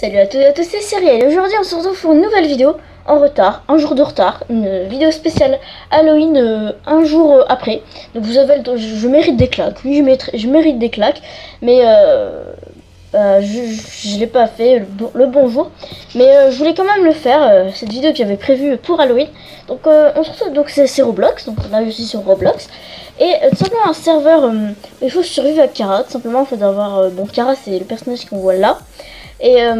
Salut à tous et à tous, c'est Cyrielle. Aujourd'hui, on se retrouve pour une nouvelle vidéo en retard, un jour de retard, une vidéo spéciale Halloween euh, un jour euh, après. Donc vous avez, le- je, je mérite des claques. Oui, je mérite, je des claques, mais euh, bah, je, je, l'ai pas fait le, bon- le bon jour. Mais euh, je voulais quand même le faire. euh, cette vidéo que j'avais prévue pour Halloween. Donc euh, on se retrouve donc c'est Roblox. Donc on a aussi sur Roblox. Et euh, tout simplement un serveur, euh, il faut survivre à Kara. Tout simplement, il faut avoir euh, bon Kara, c'est le personnage qu'on voit là. Et euh,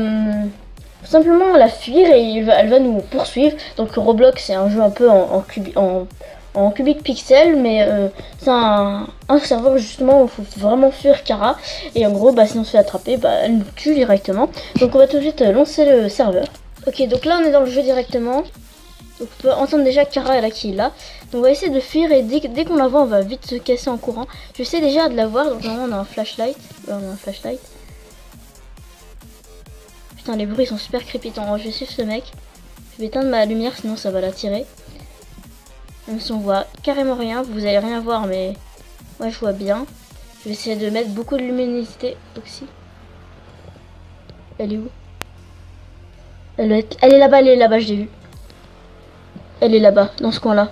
simplement la fuir et elle va nous poursuivre. Donc Roblox c'est un jeu un peu en, en, en, cubique pixel, mais euh, c'est un, serveur justement où il faut vraiment fuir Kara. Et en gros, bah, si on se fait attraper, bah, elle nous tue directement. Donc on va tout de suite euh, lancer le serveur. Ok, donc là on est dans le jeu directement. Donc on peut entendre déjà Kara là qui est là. Donc on va essayer de fuir et dès, dès qu'on la voit, on va vite se casser en courant. Je sais déjà de la voir, donc normalement on a un flashlight. On a un flashlight. Putain, les bruits sont super crépitants. Je vais suivre ce mec. Je vais éteindre ma lumière, sinon ça va l'attirer. Même si on voit carrément rien, vous allez rien voir, mais moi je vois bien. Je vais essayer de mettre beaucoup de luminosité aussi. Elle est où? Elle, est là-bas, elle est là-bas, je l'ai vue. Elle est là-bas, dans ce coin-là.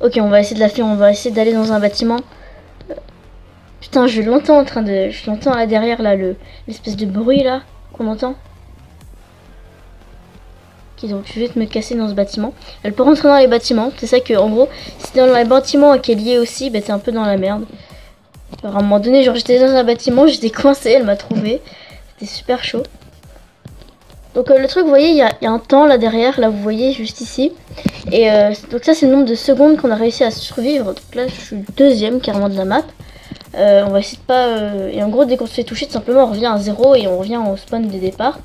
Ok, on va essayer de la fuir, on va essayer d'aller dans un bâtiment. Je l'entends en train de... Je l'entends là derrière, là, le l'espèce de bruit, là, qu'on entend. Ok, donc je vais me casser dans ce bâtiment. Elle peut rentrer dans les bâtiments. C'est ça que, en gros, si t'es dans les bâtiments qui est lié aussi, bah t'es un peu dans la merde. Alors à un moment donné, genre j'étais dans un bâtiment, j'étais coincée, elle m'a trouvé. C'était super chaud. Donc euh, le truc, vous voyez, il y, a il y a un temps là derrière, là vous voyez, juste ici. Et euh, donc ça c'est le nombre de secondes qu'on a réussi à survivre. Donc là je suis deuxième carrément de la map. Euh, on va essayer de pas... euh, Et en gros dès qu'on se fait toucher, tout simplement on revient à zéro et on revient au spawn des départs.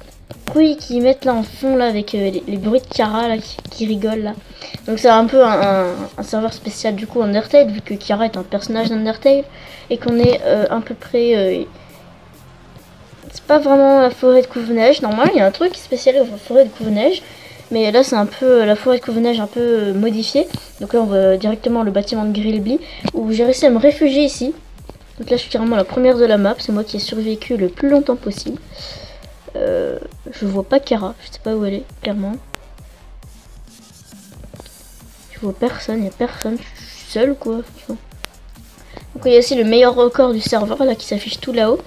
Oui, qui mettent là en fond là avec euh, les, bruits de Kara là qui, qui rigolent là. Donc c'est un peu un, serveur spécial du coup Undertale vu que Kara est un personnage d'Undertale et qu'on est à peu près... c'est pas vraiment la forêt de Couve-Neige. Normalement, il y a un truc spécial la forêt de Couve-Neige. Mais là, c'est un peu la forêt de Couve-Neige un peu modifiée. Donc là, on va directement le bâtiment de Grillby. Où j'ai réussi à me réfugier ici. Donc là, je suis carrément la première de la map. C'est moi qui ai survécu le plus longtemps possible. Euh, je vois pas Kara. Je sais pas où elle est, clairement. Je vois personne. Y a personne. Je suis seule, quoi. Donc il y a aussi le meilleur record du serveur là qui s'affiche tout là-haut.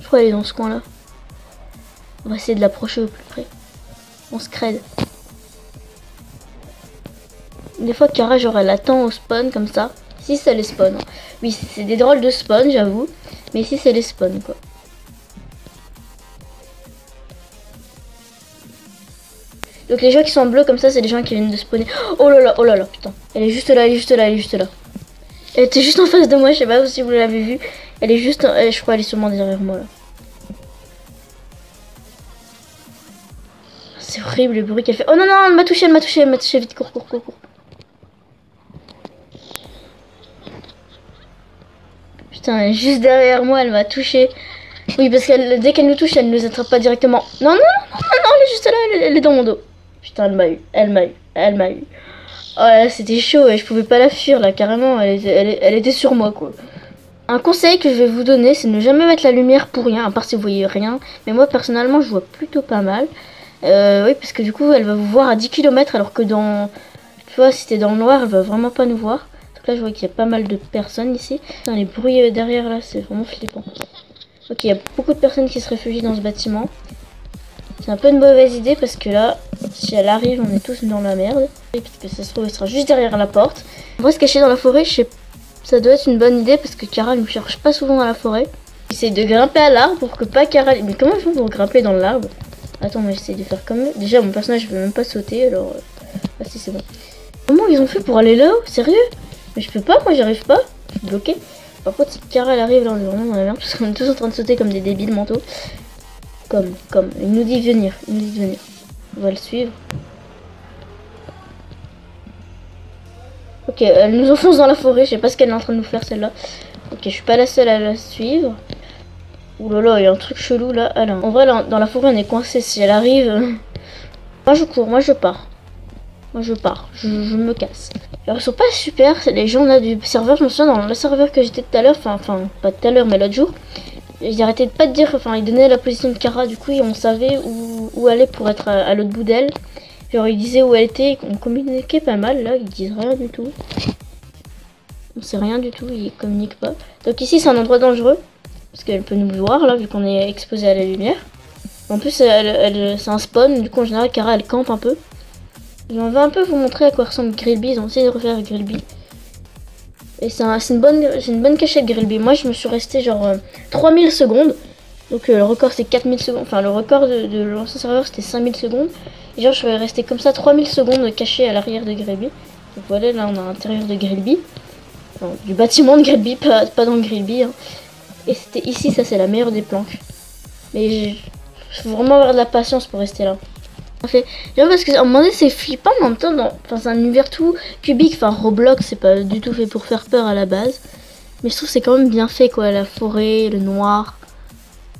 Je crois qu'elle est dans ce coin là. On va essayer de l'approcher au plus près. On se crède. Des fois, Kara, genre, elle attend au spawn comme ça. Si c'est les spawn. hein. Oui, c'est des drôles de spawn, j'avoue. Mais si c'est les spawn, quoi. Donc les gens qui sont en bleu comme ça, c'est les gens qui viennent de spawner. Oh là là, oh là là, putain. Elle est juste là, elle est juste là, elle est juste là. Elle était juste en face de moi, je sais pas si vous l'avez vu. Elle est juste, en- je crois elle est sûrement derrière moi là. C'est horrible le bruit qu'elle fait. Oh non non, elle m'a touché, elle m'a touché, elle m'a touché, vite, cours, cours, cours, cours. Elle est juste derrière moi, elle m'a touché. Oui, parce que dès qu'elle nous touche, elle nous attrape pas directement. Non, non, non, non, elle est juste là, elle, est dans mon dos. Putain, elle m'a eu, elle m'a eu, elle m'a eu. Oh là, c'était chaud et je pouvais pas la fuir là, carrément, elle était, sur moi quoi. Un conseil que je vais vous donner, c'est ne jamais mettre la lumière pour rien, à part si vous voyez rien. Mais moi personnellement, je vois plutôt pas mal. Euh, oui, parce que du coup, elle va vous voir à 10 km, alors que dans. Tu vois, si t'es dans le noir, elle va vraiment pas nous voir. Je vois qu'il y a pas mal de personnes ici. Putain, les bruits euh, derrière là, c'est vraiment flippant. Ok, il y a beaucoup de personnes qui se réfugient dans ce bâtiment. C'est un peu une mauvaise idée parce que là, si elle arrive, on est tous dans la merde. Et parce que ça se trouve, elle sera juste derrière la porte. On va se cacher dans la forêt, je sais ça doit être une bonne idée parce que Kara ne cherche pas souvent dans la forêt. J'essaie de grimper à l'arbre pour que pas Kara. Mais comment ils font pour grimper dans l'arbre? Attends, moi j'essaie de faire comme. Déjà, mon personnage ne veut même pas sauter alors. euh, Ah si, c'est bon. Comment ils ont fait pour aller là-haut? Sérieux? Mais je peux pas, moi j'arrive pas. Je suis bloqué. Par contre, si Kara elle arrive là, on est vraiment dans la merde parce qu'on est tous en train de sauter comme des débiles mentaux. Comme, comme. Il nous dit venir, il nous dit venir. On va le suivre. Ok, elle nous enfonce dans la forêt, je sais pas ce qu'elle est en train de nous faire celle-là. Ok, je suis pas la seule à la suivre. Ouh là là, il y a un truc chelou là. Là. En vrai, là, dans la forêt, on est coincé. Si elle arrive. euh, Moi, je cours, moi, je pars. Moi, je pars. Je, me casse. Alors, ils sont pas super. Les gens là du serveur, je me souviens dans le serveur que j'étais tout à l'heure. Enfin, pas tout à l'heure, mais l'autre jour. ils arrêtaient de pas de dire, enfin ils donnaient la position de Kara, du coup on savait où, où aller pour être à, l'autre bout d'elle. Genre ils disaient où elle était, on communiquait pas mal, là ils disent rien du tout. On sait rien du tout, ils communiquent pas. Donc ici c'est un endroit dangereux, parce qu'elle peut nous voir là, vu qu'on est exposé à la lumière. En plus elle, c'est un spawn, du coup en général Kara elle campe un peu. On va un peu vous montrer à quoi ressemble Grillby, ils ont essayé de refaire Grillby. Et c'est un, une, bonne, une bonne cachette Grillby. Moi je me suis resté genre euh, 3000 secondes. Donc euh, le record c'est 4000 secondes. Enfin le record de, l'ancien serveur c'était 5000 secondes. Et genre je serais resté comme ça 3000 secondes caché à l'arrière de Grillby. Donc voilà là on a l'intérieur de Grillby. Du bâtiment de Grillby, pas, pas dans Grillby. Hein. Et c'était ici, ça c'est la meilleure des planques. Mais il faut vraiment avoir de la patience pour rester là. Fait, parce que à un moment donné c'est flippant en même temps dans, un univers tout cubique, enfin Roblox c'est pas du tout fait pour faire peur à la base. Mais je trouve c'est quand même bien fait quoi, la forêt, le noir,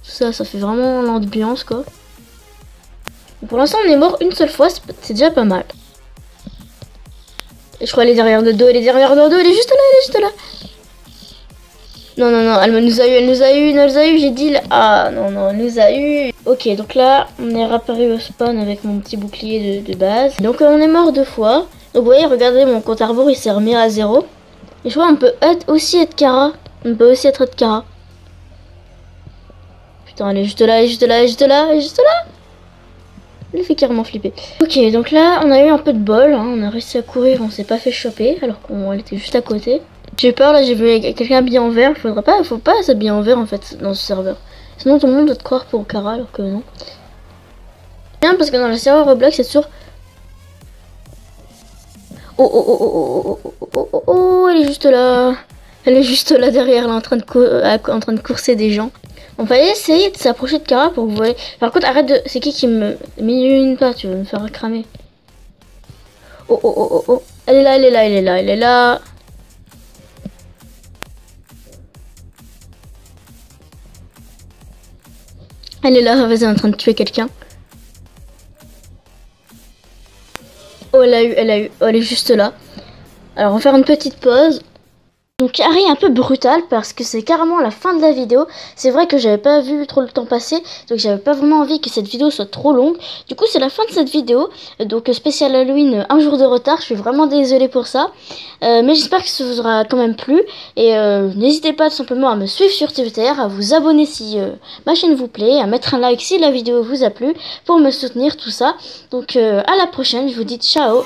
tout ça, ça fait vraiment l'ambiance quoi. Pour l'instant on est mort une seule fois, c'est déjà pas mal. Et je crois elle est derrière le dos, elle est derrière le dos, elle est juste là, elle est juste là. Non, non, non, elle nous a eu, elle nous a eu, elle nous a eu, j'ai dit, ah non, non, elle nous a eu. Ok, donc là, on est réapparu au spawn avec mon petit bouclier de, base. Donc on est mort deux fois. Donc vous voyez, regardez, mon compte rebours, il s'est remis à zéro. Et je crois on peut être, aussi être Kara. On peut aussi être Kara. Putain, elle est juste là, elle est juste là, elle est juste là, elle est juste là. Elle fait carrément flipper. Ok, donc là, on a eu un peu de bol. Hein. On a réussi à courir, on s'est pas fait choper, alors qu'elle était juste à côté. J'ai peur là, j'ai vu quelqu'un habillé en vert. Faudrait pas, faut pas s'habiller en vert en fait dans ce serveur. Sinon tout le monde doit te croire pour Kara alors que non. Bien parce que dans le serveur Roblox c'est sûr. Oh oh oh oh oh oh oh oh oh elle est juste là. Elle est juste là derrière, est en train de, en train de courser des gens. On va essayer de s'approcher de Kara pour vous voyez. Par contre arrête de. C'est qui qui me met une pas Tu veux me faire cramer. Oh oh oh oh oh. Elle est là, elle est là, elle est là, elle est là. Elle est là, vas-y, en train de tuer quelqu'un. Oh, elle a eu, elle a eu, oh, elle est juste là. Alors, on va faire une petite pause. Donc Harry un peu brutal parce que c'est carrément la fin de la vidéo. C'est vrai que j'avais pas vu trop le temps passer, donc j'avais pas vraiment envie que cette vidéo soit trop longue. Du coup c'est la fin de cette vidéo, donc spécial Halloween, un jour de retard, je suis vraiment désolée pour ça. Euh, mais j'espère que ça vous aura quand même plu. Et euh, n'hésitez pas tout simplement à me suivre sur Twitter, à vous abonner si euh, ma chaîne vous plaît, à mettre un like si la vidéo vous a plu, pour me soutenir tout ça. Donc à la prochaine, je vous dis ciao